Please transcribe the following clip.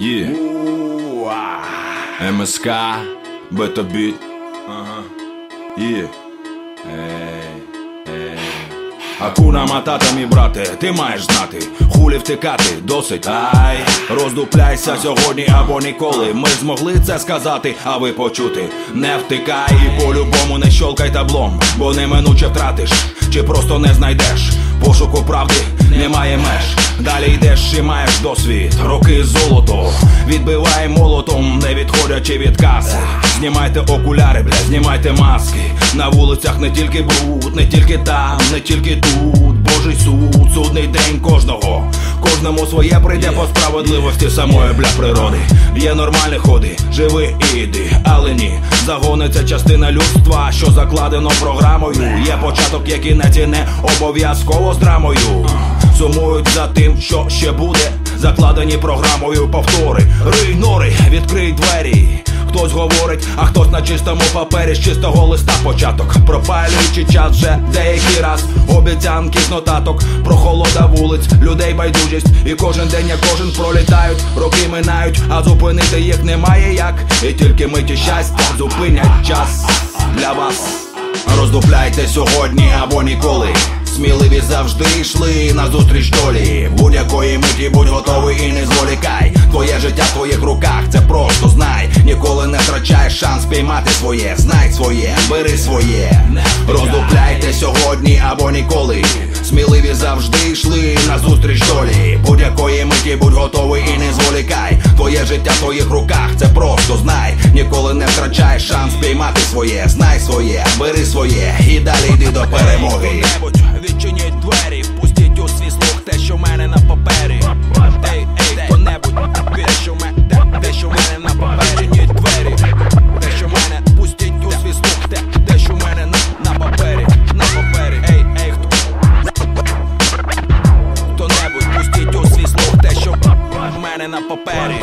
Є. МСК, Бета-біт. Ага. Є. Ей, ей. Акуна матата, мій брате, ти маєш знати, хулі втикати, досить ай, роздупляйся сьогодні або ніколи. Ми змогли це сказати, а ви почути. Не втикай і по-любому не щолкай таблом, бо неминуче втратиш, чи просто не знайдеш. Пошуку правди немає меж. Далі йдеш і маєш досвід, роки золото. Відбивай молотом, не відходячи від каси. Знімайте окуляри, бля, знімайте маски. На вулицях не тільки бруд, не тільки там, не тільки тут. Божий суд, судний день кожного. Кожному своє прийде по справедливості самої бля природи. Є нормальні ходи, живи і йди, але ні. Загони це частина людства, що закладено програмою. Є початок, і кінець і не обов'язково з драмою. Сумують за тим, що ще буде. Закладені програмою повтори. Рий нори, відкрий двері. Хтось говорить, а хтось на чистому папері з чистого листа початок. Пропалюючи час вже деякий раз. Обіцянки з нотаток, прохолода вулиць, людей байдужість. І кожен день, як кожен пролітають, роки минають, а зупинити їх немає як. І тільки миті щастя зупинять час для вас. Роздупляйте сьогодні або ніколи. Сміливі завжди йшли на зустріч долі. Будь-якої миті будь готовий і не зволікай. Твоє життя в твоїх руках, це просто знай. Ніколи не втрачаєш шанс піймати своє. Знай своє, бери своє. Роздупляйте сьогодні або ніколи. Сміливі завжди йшли на зустріч долі. Будь-якої миті будь готовий і не зволікай. Твоє життя в твоїх руках, це просто знай. Ніколи не втрачаєш шанс піймати своє. Знай своє, бери своє і далі йди до перемоги. ένα παπέρι